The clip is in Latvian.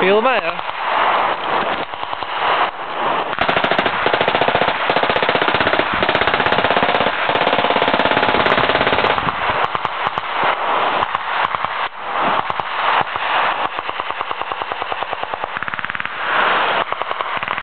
Filmē, jā?